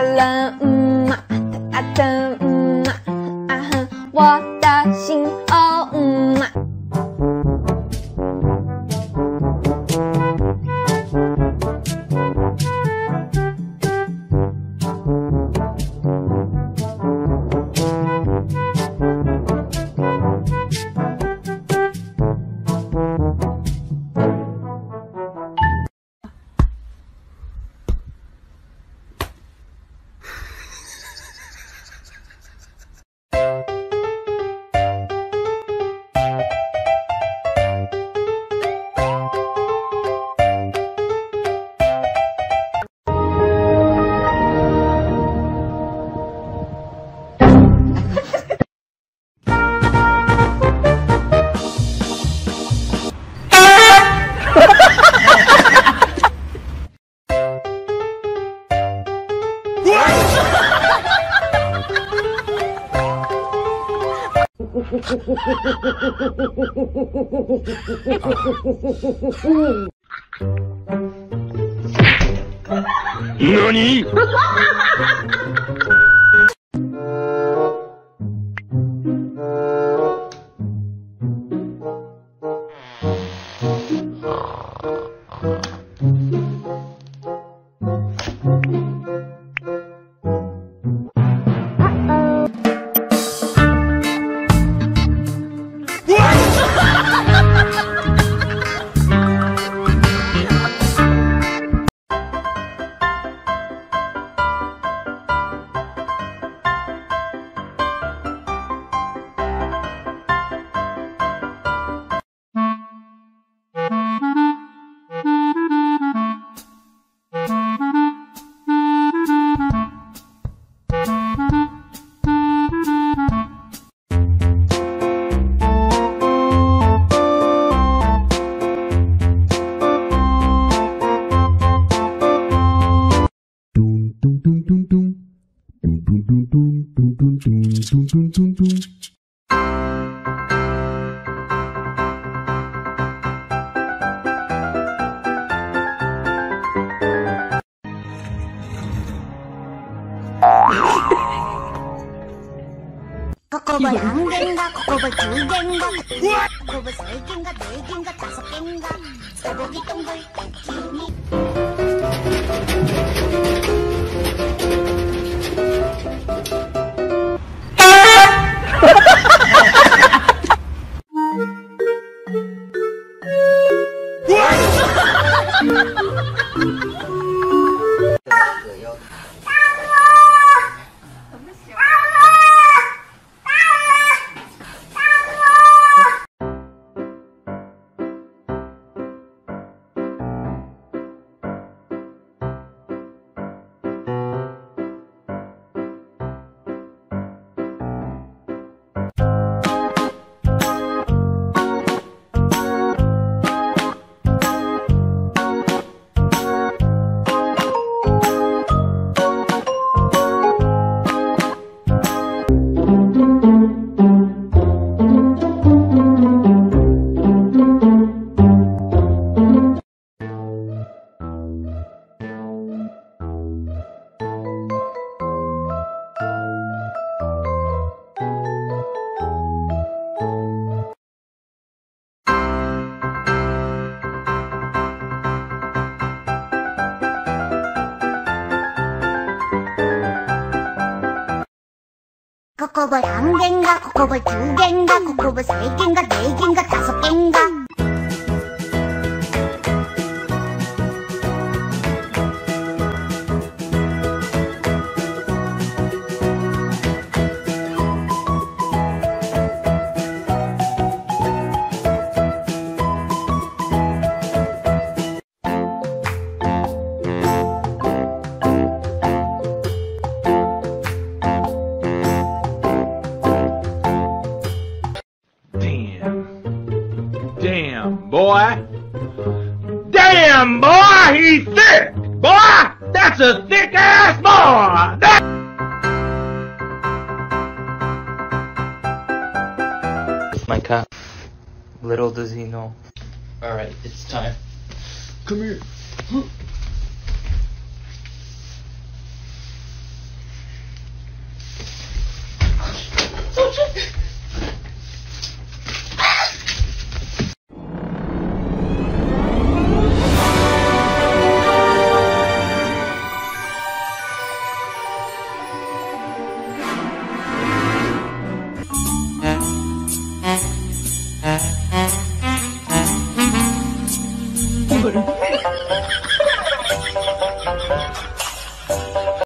I learned 何？咚咚咚咚咚咚咚。哈哈哈。过过过两斤的，过过过九斤的，过过过十斤的，十斤的，八十斤的，再不给东哥一斤。 코코볼 한 갠가 코코볼 두 갠가 코코볼 세 갠가 네 갠가 다섯 갠가 Damn, boy. Damn, boy, he's thick. Boy, that's a thick ass boy. That My cat. Little does he know. Alright, it's time. Come here.